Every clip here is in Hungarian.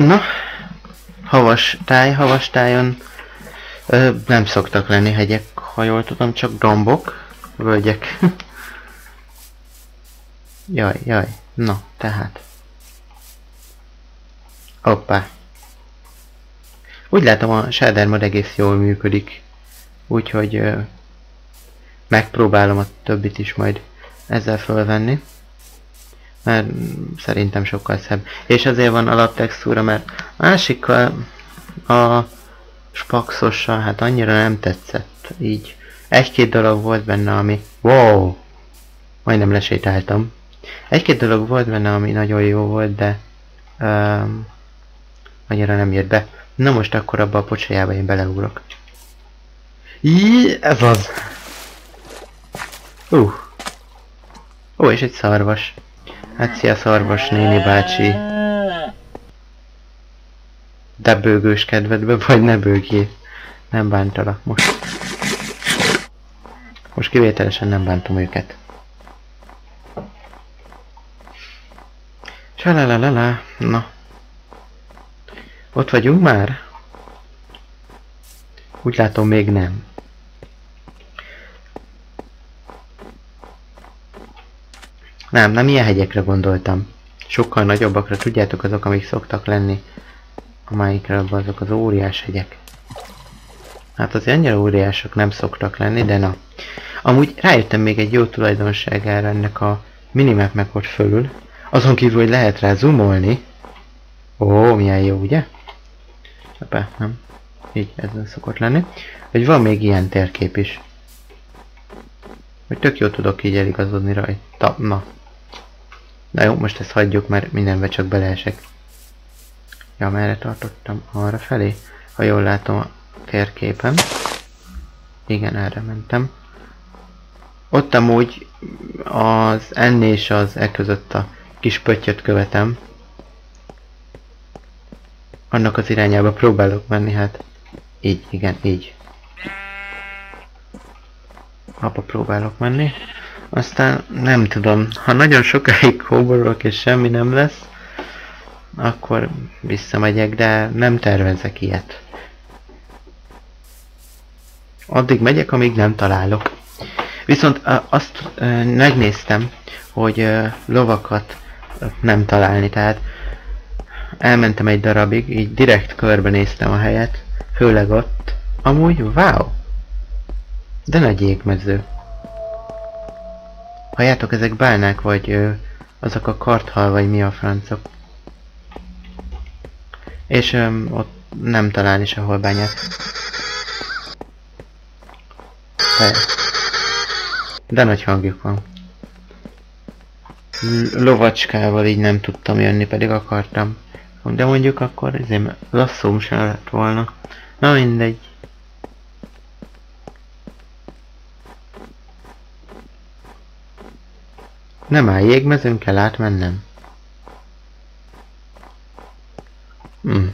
Na, havas táj, havas tájon ö, nem szoktak lenni hegyek, ha jól tudom, csak dombok, völgyek. jaj, jaj, na, tehát. Hoppá. Úgy látom a shader mod egész jól működik. Úgyhogy ö, megpróbálom a többit is majd ezzel fölvenni. Mert szerintem sokkal szebb. És azért van alaptextúra, mert másikkal a spaxossal hát annyira nem tetszett. Így egy-két dolog volt benne, ami... Wow! Majdnem lesétáltam. Egy-két dolog volt benne, ami nagyon jó volt, de... Um, annyira nem jött be. Na most akkor abba a pocsajába én beleugrok. Jí, ez az! Uh. Ó, és egy szarvas. Hát szia szarvas néni bácsi. De bőgős kedvedbe, vagy ne bőgjél. Nem bántalak most. Most kivételesen nem bántom őket. Csalalalala, na. Ott vagyunk már? Úgy látom még nem. Nem, nem ilyen hegyekre gondoltam. Sokkal nagyobbakra, tudjátok azok, amik szoktak lenni. A Minecraftban azok az óriás hegyek. Hát az annyira óriások nem szoktak lenni, de na. Amúgy rájöttem még egy jó tulajdonságára ennek a minimapnek ott fölül. Azon kívül, hogy lehet rá zoomolni. Ó, milyen jó, ugye? Hoppá, nem. Így, nem szokott lenni. Hogy van még ilyen térkép is. Hogy tök jó tudok így eligazodni rajta. Na. Na jó, most ezt hagyjuk, mert mindenbe csak beleesek. Ja, merre tartottam? Arra felé? Ha jól látom a térképen. Igen, erre mentem. Ott amúgy az N és az E között a kis pöttyöt követem. Annak az irányába próbálok menni, hát így, igen, így. Apa próbálok menni. Aztán nem tudom, ha nagyon sokáig kóborolok és semmi nem lesz, akkor visszamegyek, de nem tervezek ilyet. Addig megyek, amíg nem találok. Viszont azt megnéztem, hogy lovakat nem találni, tehát elmentem egy darabig, így direkt körbenéztem a helyet, főleg ott. Amúgy, wow! De nagy jégmező. Halljátok, ezek bálnák, vagy ö, azok a karthal, vagy mi a francok. És ö, ott nem találni sehol bányát. De, nagy hangjuk van. L lovacskával így nem tudtam jönni, pedig akartam. De mondjuk akkor ezért lasszóm sem lett volna. Na mindegy. Nem áll jégmezőn kell átmennem. Hm.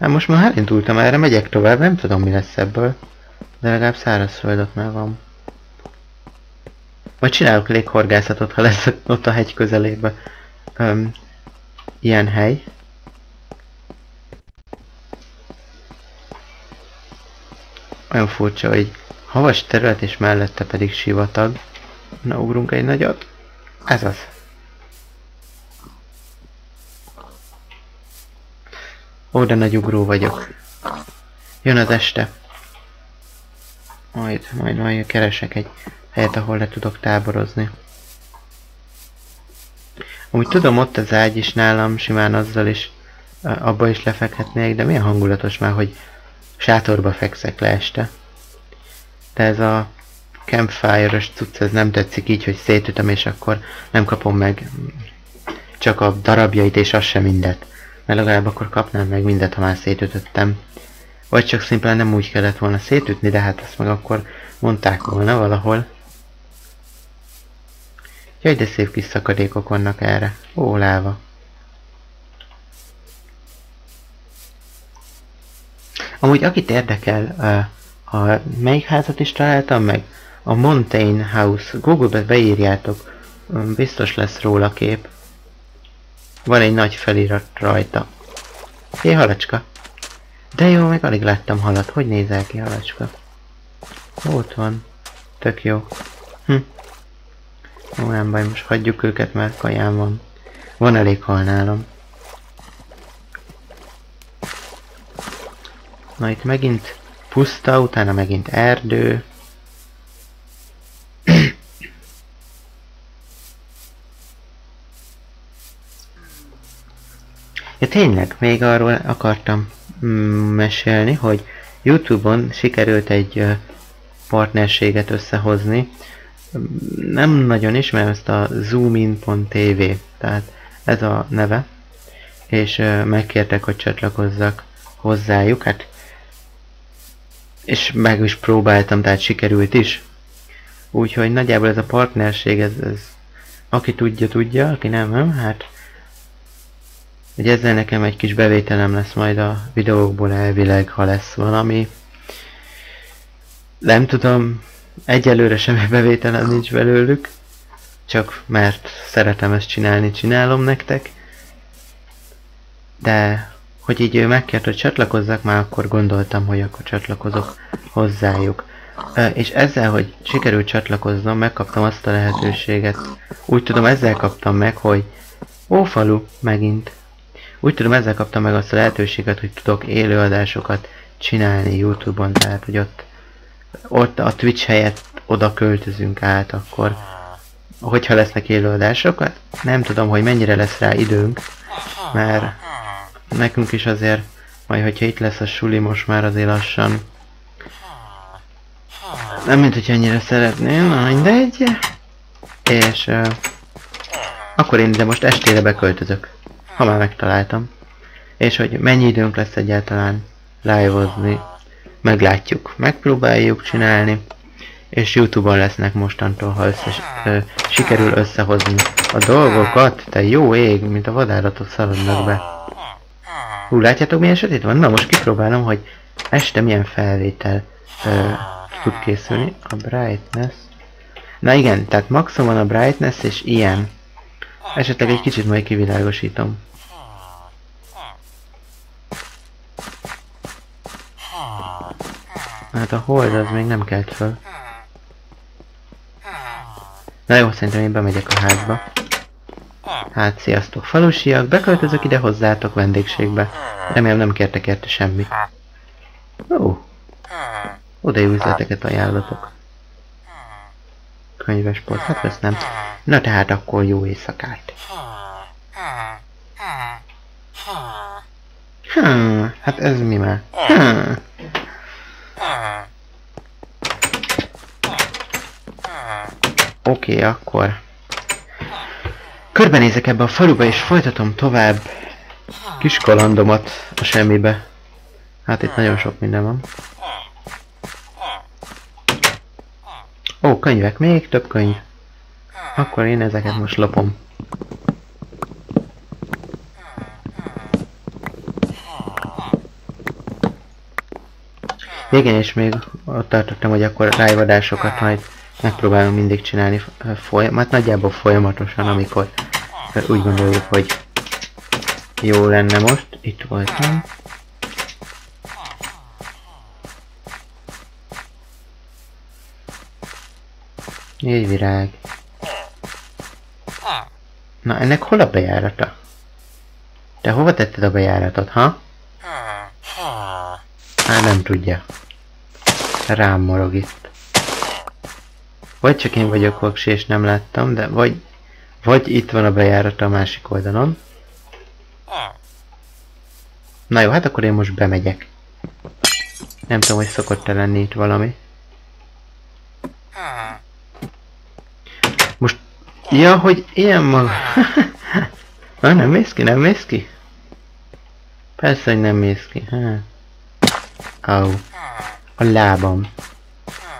Hát most már elindultam erre, megyek tovább, nem tudom mi lesz ebből. De legalább szárazföld ott már van. Majd csinálok léghorgászatot, ha lesz ott a hegy közelében. Öm, ilyen hely. Olyan furcsa, hogy havas terület és mellette pedig sivatag. Na, ugrunk egy nagyot. Ez az. Ó, de nagy ugró vagyok. Jön az este. Majd, majd, majd keresek egy helyet, ahol le tudok táborozni. Úgy tudom, ott az ágy is nálam, simán azzal is, abba is lefekhetnék, de milyen hangulatos már, hogy sátorba fekszek le este. De ez a campfire-ös cucc, ez nem tetszik így, hogy szétütöm, és akkor nem kapom meg csak a darabjait, és az sem mindet. Mert legalább akkor kapnám meg mindet, ha már szétütöttem. Vagy csak szimplán nem úgy kellett volna szétütni, de hát ezt meg akkor mondták volna valahol. Jaj, de szép kis szakadékok vannak erre. Ó, láva. Amúgy akit érdekel, uh, a melyik házat is találtam meg? A Mountain House. Google-be beírjátok. Biztos lesz róla kép. Van egy nagy felirat rajta. Hé, halacska. De jó, még alig láttam halat. Hogy nézel ki, halacska? Ott van. Tök jó. Hm. Jó, nem baj, most hagyjuk őket, mert kaján van. Van elég hal nálam. Na itt megint puszta, utána megint erdő. Ja tényleg, még arról akartam mm, mesélni, hogy Youtube-on sikerült egy partnerséget összehozni. Nem nagyon ismerem ezt a zoomin.tv, tehát ez a neve, és megkértek, hogy csatlakozzak hozzájuk, hát és meg is próbáltam, tehát sikerült is. Úgyhogy nagyjából ez a partnerség, ez, ez aki tudja, tudja, aki nem, nem, hát hogy ezzel nekem egy kis bevételem lesz majd a videókból elvileg, ha lesz valami. Nem tudom, egyelőre semmi bevételem nincs belőlük, csak mert szeretem ezt csinálni, csinálom nektek. De hogy így ő megkért, hogy csatlakozzak, már akkor gondoltam, hogy akkor csatlakozok hozzájuk. És ezzel, hogy sikerült csatlakoznom, megkaptam azt a lehetőséget. Úgy tudom, ezzel kaptam meg, hogy Ófalu, megint. Úgy tudom, ezzel kaptam meg azt a lehetőséget, hogy tudok élőadásokat csinálni Youtube-on, tehát hogy ott, ott a Twitch helyett oda költözünk át, akkor hogyha lesznek élőadásokat, nem tudom, hogy mennyire lesz rá időnk, mert nekünk is azért, majd hogyha itt lesz a suli most már azért lassan, nem mint hogy ennyire szeretném, na mindegy, és uh, akkor én ide most estére beköltözök, ha már megtaláltam, és hogy mennyi időnk lesz egyáltalán live-ozni, meglátjuk, megpróbáljuk csinálni, és Youtube-on lesznek mostantól, ha összes, ö, sikerül összehozni a dolgokat, te jó ég, mint a vadállatok szaladnak be. Hú, látjátok milyen sötét van? Na most kipróbálom, hogy este milyen felvétel ö, tud készülni. A brightness. Na igen, tehát maximum a brightness és ilyen. Esetleg egy kicsit majd kivilágosítom. Hát a hold az még nem kelt föl. Na jó, szerintem én bemegyek a házba. Hát, sziasztok falusiak, beköltözök ide hozzátok vendégségbe. Remélem nem kértek érte semmit. Ó, oda jó üzleteket ajánlatok. Könyvesport, hát ezt nem. Na tehát akkor jó éjszakát. Hmm, hát ez mi már? Hmm. Oké, okay, akkor Körbenézek ebbe a faluba és folytatom tovább kis kalandomat a semmibe. Hát itt nagyon sok minden van. Ó, könyvek, még több könyv. Akkor én ezeket most lopom. Igen, és még ott tartottam, hogy akkor rájvadásokat majd megpróbálom mindig csinálni folyamat, hát nagyjából folyamatosan, amikor úgy gondoljuk, hogy jó lenne most. Itt voltam. virág. Na, ennek hol a bejárata? Te hova tetted a bejáratot, ha? Hát nem tudja. Rám morog itt. Vagy csak én vagyok vaksi és nem láttam, de vagy vagy itt van a bejárata a másik oldalon. Na jó, hát akkor én most bemegyek. Nem tudom, hogy szokott-e lenni itt valami. Most... Ja, hogy ilyen maga... Na, nem mész ki, nem mész ki? Persze, hogy nem mész ki. Hát. Au. A lábam.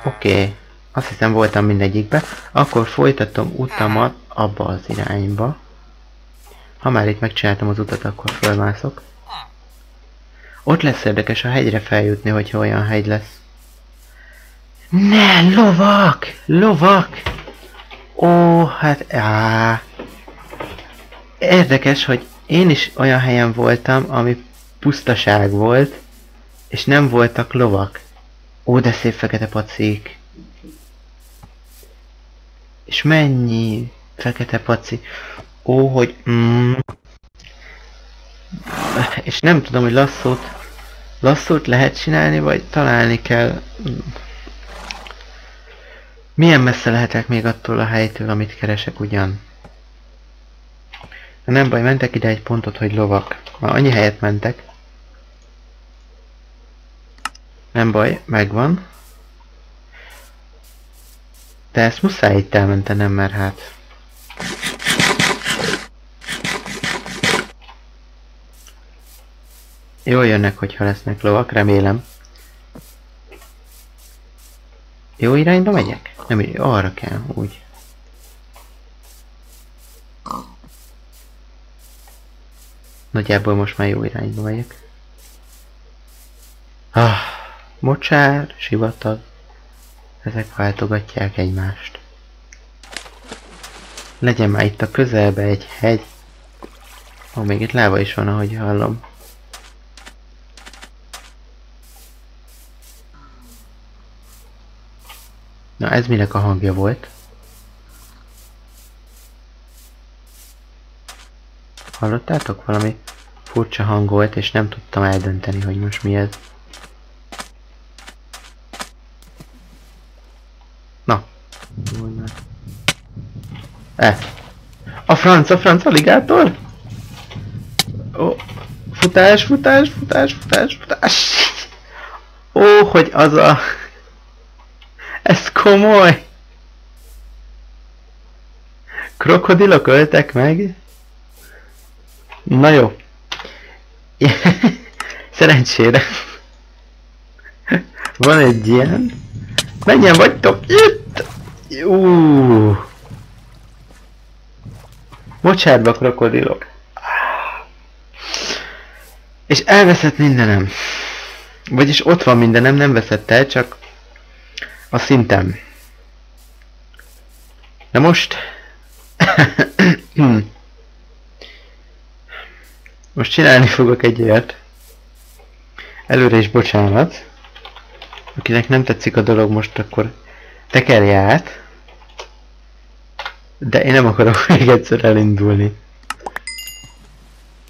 Oké. Okay. Azt hiszem voltam mindegyikbe. Akkor folytatom utamat abba az irányba. Ha már itt megcsináltam az utat, akkor fölmászok. Ott lesz érdekes a hegyre feljutni, hogyha olyan hegy lesz. Ne, lovak! Lovak! Ó, hát... Á. Érdekes, hogy én is olyan helyen voltam, ami pusztaság volt, és nem voltak lovak. Ó, de szép fekete pacik. És mennyi fekete paci. Ó, hogy... Mm, és nem tudom, hogy lasszót... Lasszót lehet csinálni, vagy találni kell... Milyen messze lehetek még attól a helytől, amit keresek ugyan? Na nem baj, mentek ide egy pontot, hogy lovak. Már annyi helyet mentek. Nem baj, megvan. De ezt muszáj itt elmentenem, mert hát... Jól jönnek, hogyha lesznek lovak, remélem. Jó irányba megyek? Nem, arra kell, úgy. Nagyjából most már jó irányba megyek. Ah, mocsár, sivatag. Ezek váltogatják egymást. Legyen már itt a közelbe egy hegy. Ó, még itt láva is van, ahogy hallom. Na ez minek a hangja volt? Hallottátok? Valami furcsa hang volt, és nem tudtam eldönteni, hogy most mi ez. Na. E. A franc, a franc aligátor? Ó, futás, futás, futás, futás, futás. Ó, hogy az a... Ez komoly! Krokodilok öltek meg? Na jó. Szerencsére. Van egy ilyen. Menjen vagytok itt! Ú. Bocsátba krokodilok. És elveszett mindenem. Vagyis ott van mindenem, nem veszett el, csak a szintem. Na most... most csinálni fogok egy olyat. Előre is bocsánat. Akinek nem tetszik a dolog most, akkor tekerje át. De én nem akarok még egyszer elindulni.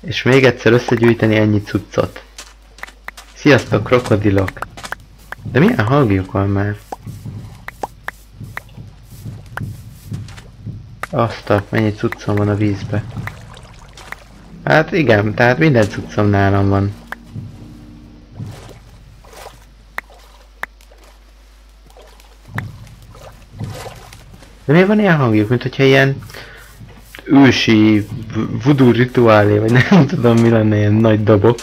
És még egyszer összegyűjteni ennyi cuccot. Sziasztok, krokodilok! De milyen hangjuk van már? Azt a, mennyi cuccom van a vízbe. Hát igen, tehát minden cuccom nálam van. De miért van ilyen hangjuk, mint hogyha ilyen ősi voodoo rituálé, vagy nem tudom mi lenne ilyen nagy dobok.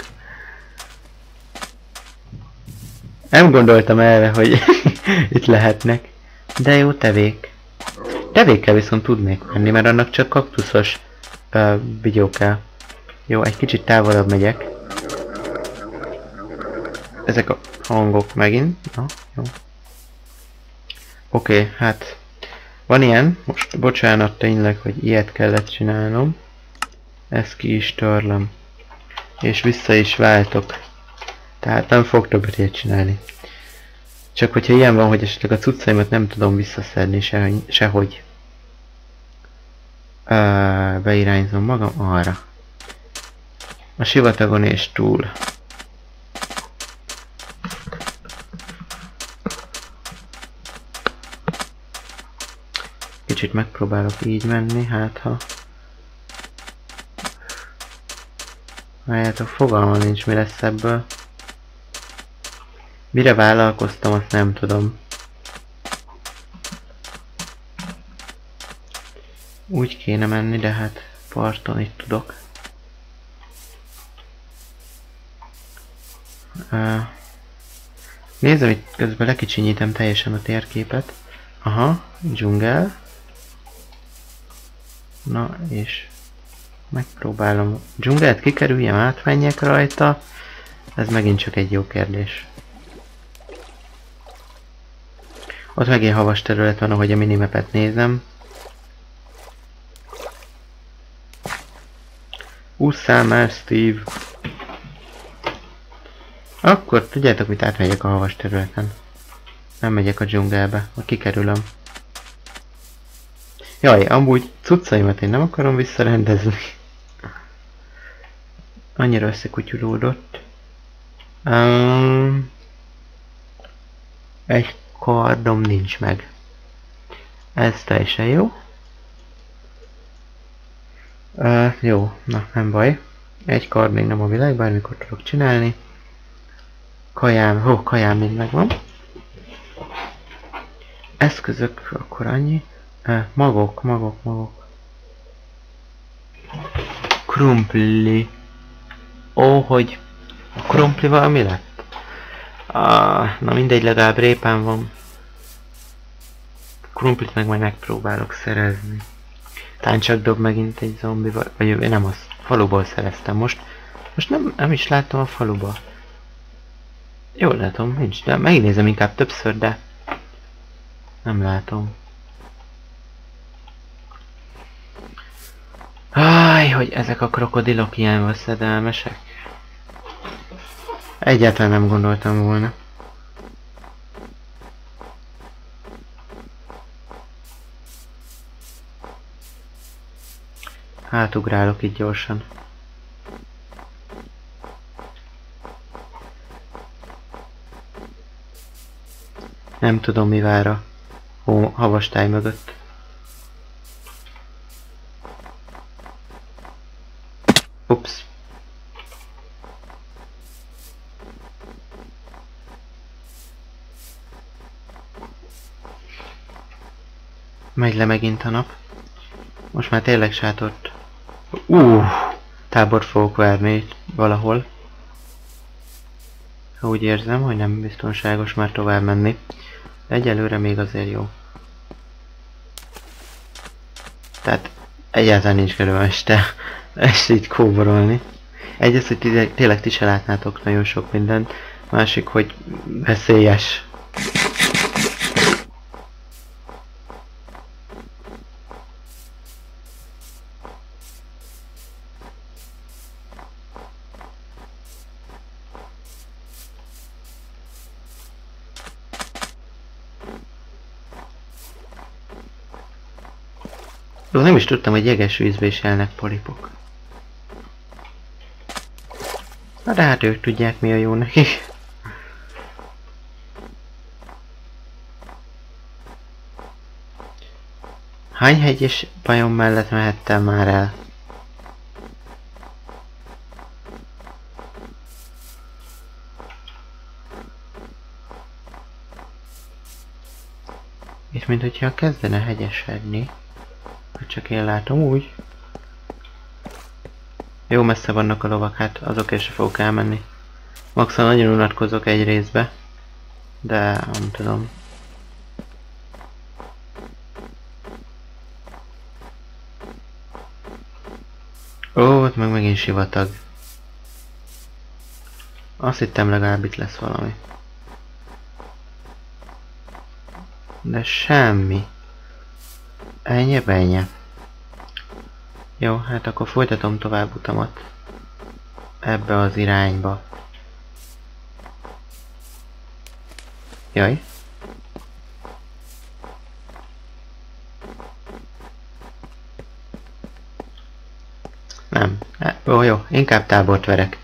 Nem gondoltam erre, hogy itt lehetnek. De jó tevék. Tevékkel viszont tudnék menni, mert annak csak kaktuszos uh, vigyó kell. Jó, egy kicsit távolabb megyek. Ezek a hangok megint. Na, jó. Oké, hát van ilyen. Most bocsánat tényleg, hogy ilyet kellett csinálnom. Ezt ki is törlöm. És vissza is váltok. Tehát nem fog többet ilyet csinálni. Csak hogyha ilyen van, hogy esetleg a cuccaimat nem tudom visszaszedni se, sehogy. Uh, beirányzom magam arra. A sivatagon és túl. Kicsit megpróbálok így menni, hát ha... Várjátok, fogalmam nincs mi lesz ebből. Mire vállalkoztam, azt nem tudom. Úgy kéne menni, de hát parton itt tudok. Nézem, itt közben lekicsinyítem teljesen a térképet. Aha, dzsungel. Na, és megpróbálom dzsungelt kikerüljem, átmenjek rajta. Ez megint csak egy jó kérdés. Ott megint havas terület van, ahogy a minimapet nézem. Ússzál már, Steve! Akkor tudjátok mit, átmegyek a havas területen. Nem megyek a dzsungelbe, kikerülöm. Jaj, amúgy cuccaimat én nem akarom visszarendezni. Annyira összekutyulódott. Um, egy kardom nincs meg. Ez teljesen jó. Uh, jó, na nem baj. Egy kard még nem a világ, bármikor tudok csinálni. Kajám, hó, kajám még megvan. Eszközök, akkor annyi. Uh, magok, magok, magok. Krumpli. Ó, hogy a krumplival mi lett? Ah, na mindegy, legalább répán van. Krumplit meg majd megpróbálok szerezni. Tán csak dob megint egy zombi, vagy én nem azt faluból szereztem most. Most nem, nem is látom a faluba. Jól látom, nincs, de megnézem inkább többször, de nem látom. Áj, hogy ezek a krokodilok ilyen veszedelmesek. Egyáltalán nem gondoltam volna. Átugrálok itt gyorsan. Nem tudom mi vár a havastály mögött. Ups. Megy le megint a nap. Most már tényleg sátort. Uh, tábor fogok várni valahol. Ha úgy érzem, hogy nem biztonságos már tovább menni. Egyelőre még azért jó. Tehát egyáltalán nincs kedvem este, este így kóborolni. Egyrészt, hogy tényleg ti se látnátok nagyon sok mindent. Másik, hogy veszélyes. Jó, nem is tudtam, hogy jeges vízbe is elnek polipok. Na de hát ők tudják mi a jó nekik. Hány hegyes bajom mellett mehettem már el? És mint hogyha kezdene hegyesedni. Csak én látom úgy. Jó messze vannak a lovak, hát azok is fogok elmenni. Maxa nagyon unatkozok egy részbe. De nem tudom. Ó, ott meg megint sivatag. Azt hittem legalább itt lesz valami. De semmi. Ennyi, ennyi. Jó, hát akkor folytatom tovább utamat. Ebbe az irányba. Jaj. Nem. Ó, jó, inkább tábort verek.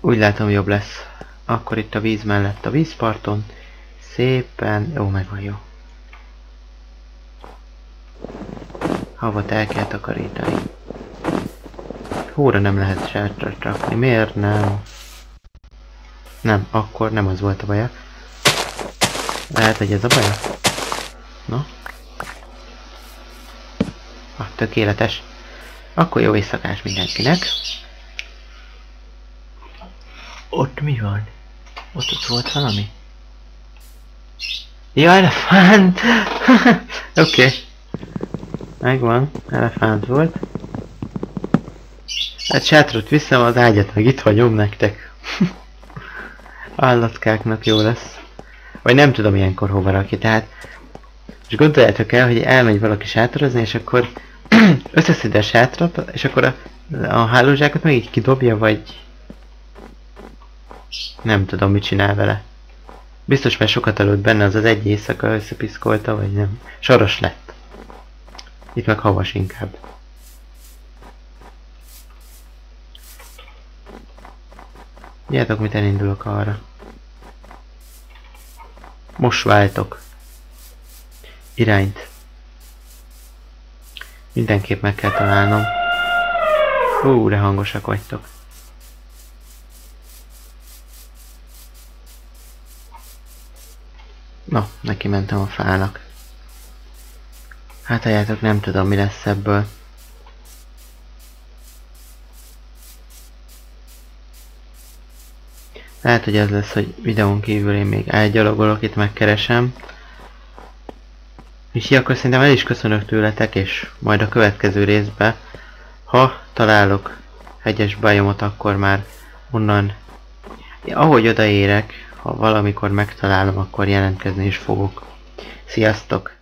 Úgy látom jobb lesz. Akkor itt a víz mellett a vízparton. Szépen... Jó, meg van jó. Havat el kell takarítani. Hóra nem lehet sátrat rakni. Miért nem? Nem, akkor nem az volt a baja. Lehet, hogy ez a baja? No? Ah, tökéletes. Akkor jó éjszakás mindenkinek. Ott mi van? Ott ott volt valami? Ja, elefánt! Oké. okay. Megvan, elefánt volt. Hát sátrot viszem, az ágyat meg itt hagyom nektek. Állatkáknak jó lesz. Vagy nem tudom ilyenkor hova rakja, tehát... És gondoljátok el, hogy elmegy valaki sátorozni, és akkor összeszed a sátrat, és akkor a, a hálózsákot meg így kidobja, vagy... Nem tudom, mit csinál vele. Biztos, mert sokat aludt benne, az az egy éjszaka összepiszkolta, vagy nem. Soros lett. Itt meg havas inkább. Gyertek, mit elindulok arra. Most váltok. Irányt. Mindenképp meg kell találnom. Hú, de hangosak vagytok. Na, neki mentem a fának. Hát halljátok, nem tudom mi lesz ebből. Lehet, hogy ez lesz, hogy videón kívül én még elgyalogolok, itt megkeresem. És így akkor szerintem el is köszönök tőletek, és majd a következő részbe, ha találok hegyes bajomot, akkor már onnan, ahogy odaérek, ha valamikor megtalálom, akkor jelentkezni is fogok. Sziasztok!